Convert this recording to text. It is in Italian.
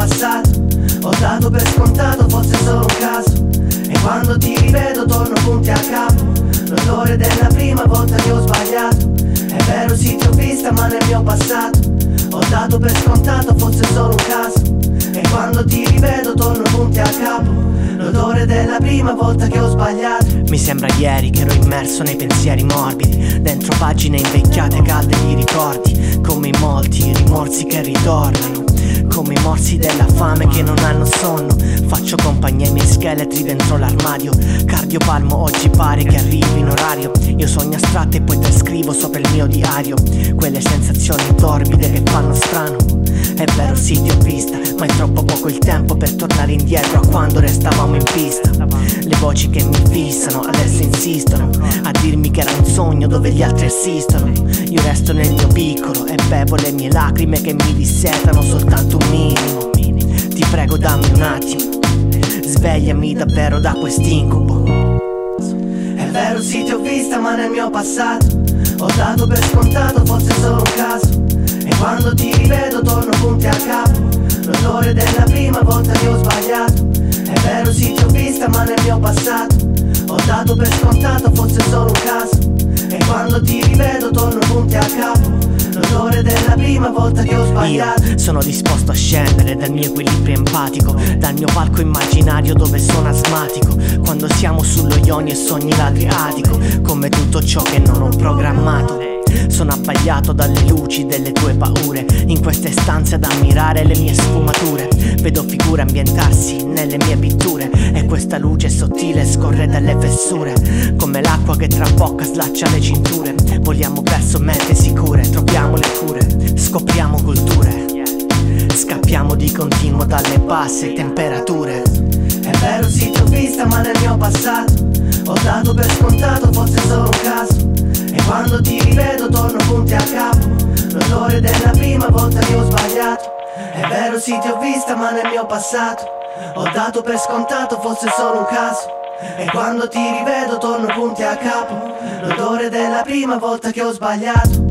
passato Ho dato per scontato fosse solo un caso. E quando ti rivedo torno punti a capo. L'odore della prima volta che ho sbagliato. È vero sì ti ho vista ma nel mio passato Ho dato per scontato fosse solo un caso. E quando ti rivedo torno punti a capo L'odore della prima volta che ho sbagliato. Mi sembra ieri che ero immerso nei pensieri morbidi Dentro pagine invecchiate calde di ricordi Come i molti rimorsi che ritornano come i morsi della fame che non hanno sonno. Faccio compagnia ai miei scheletri dentro l'armadio. Cardiopalmo oggi pare che arrivi in orario. Io sogno astratti e poi te scrivo sopra il mio diario. Quelle sensazioni torbide che fanno strano. È vero sì ti ho vista Ma è troppo poco il tempo per tornare indietro a quando restavamo in pista. Le voci che mi fissano adesso insistono sogno dove gli altri assistono. Io resto nel mio piccolo e bevo le mie lacrime che mi dissetano soltanto un minimo. Ti prego dammi un attimo. Svegliami davvero da quest'incubo È vero sì ti ho vista ma nel mio passato Ho dato per scontato fosse solo un caso. E quando ti rivedo torno punti a capo. L'odore della punti a capo. L'odore della prima volta che ho sbagliato. Io sono disposto a scendere dal mio equilibrio empatico Dal mio palco immaginario dove sono asmatico. Quando siamo sullo Ionio e sogni l'Adriatico Come tutto ciò che non ho programmato abbagliato dalle luci delle tue paure. In queste stanze ad ammirare le mie sfumature. Vedo figure ambientarsi nelle mie pitture. E questa luce sottile scorre dalle fessure. Come l'acqua che tra bocca slaccia le cinture. Vogliamo verso mete sicure, troviamo le cure Scopriamo culture. Scappiamo di continuo dalle basse temperature. È vero sì ti ho vista ma nel mio passato. Ho dato per scontato fosse solo un caso. E quando ti rivedo punti a capo. L'odore della prima volta che ho sbagliato. È vero sì ti ho vista ma nel mio passato. Ho dato per scontato fosse solo un caso. E quando ti rivedo torno punti a capo. L'odore della prima volta che ho sbagliato